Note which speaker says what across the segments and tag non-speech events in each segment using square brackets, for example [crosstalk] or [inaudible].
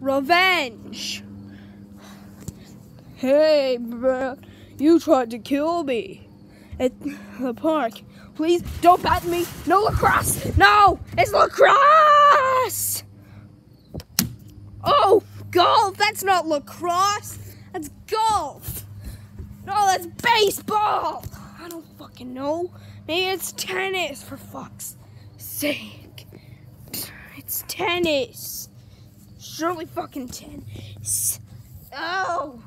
Speaker 1: revenge. Hey, bro, you tried to kill me at the park. Please don't bat me. No lacrosse. No, it's lacrosse. Oh, golf. That's not lacrosse. That's golf. No, that's baseball. I don't fucking know. Maybe it's tennis, for fuck's sake. It's tennis. Surely fucking tennis. Oh.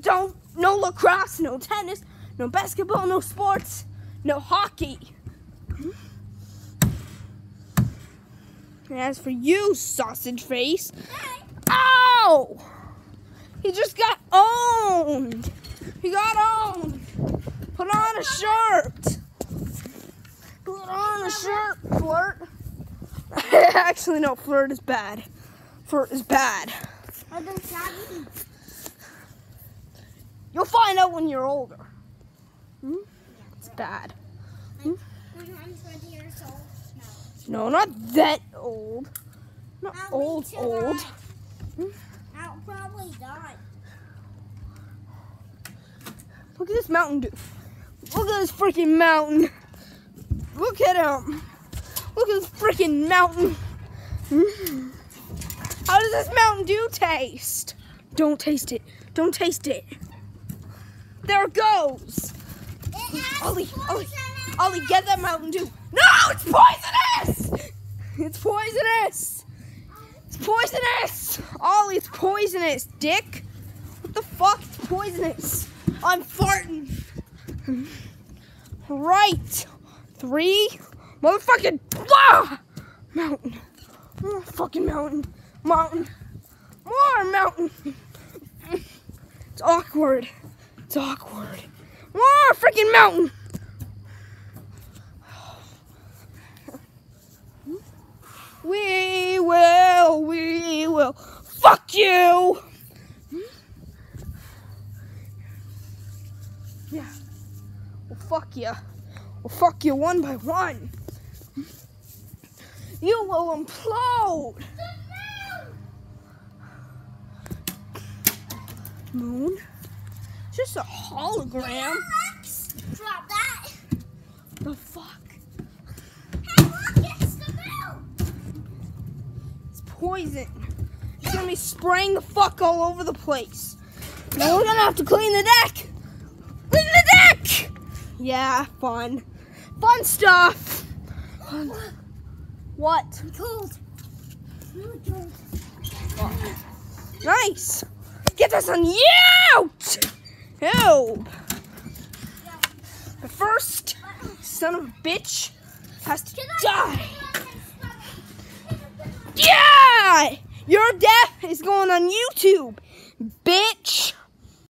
Speaker 1: Don't, no lacrosse, no tennis, no basketball, no sports, no hockey. And as for you, sausage face. Ow! He just got owned. He got owned. Put on a shirt. Put on a shirt, flirt. [laughs] Actually, no, flirt is bad. Flirt is bad.
Speaker 2: I don't have
Speaker 1: You'll find out when you're older. Hmm? It's bad. Hmm?
Speaker 2: When I'm 20 years old. No.
Speaker 1: No, not that old. Not
Speaker 2: I'll
Speaker 1: old, old.
Speaker 2: I- I'll hmm? probably die.
Speaker 1: Look at this Mountain Dew. Look at this freaking mountain. Look at him. Look at this freaking mountain. Hmm? How does this Mountain Dew taste? Don't taste it. Don't taste it. There it goes.
Speaker 2: It
Speaker 1: Ollie, Ollie,
Speaker 2: poison in it.
Speaker 1: Ollie, get that Mountain Dew. No, it's poisonous. It's poisonous. It's poisonous. Ollie, it's poisonous, dick. What the fuck? It's poisonous. I'm farting. Right. Three. Motherfucking ah! mountain. More fucking mountain. Mountain. More mountain. It's awkward. It's awkward. More freaking mountain. We will, we will. Fuck you! Yeah. Well, fuck you. Well, fuck you one by one. You will implode. Moon? Just a hologram.
Speaker 2: Drop that.
Speaker 1: The fuck?
Speaker 2: Hey, look, it's the moon.
Speaker 1: It's poison. It's gonna be spraying the fuck all over the place. Now we're gonna have to clean the deck. Clean the deck. Yeah, fun, fun stuff. Fun. What?
Speaker 2: I'm cold. I'm cold.
Speaker 1: Nice. Get this on you. Ew. But first, son of a bitch has to die. Yeah! Your death is going on YouTube, bitch.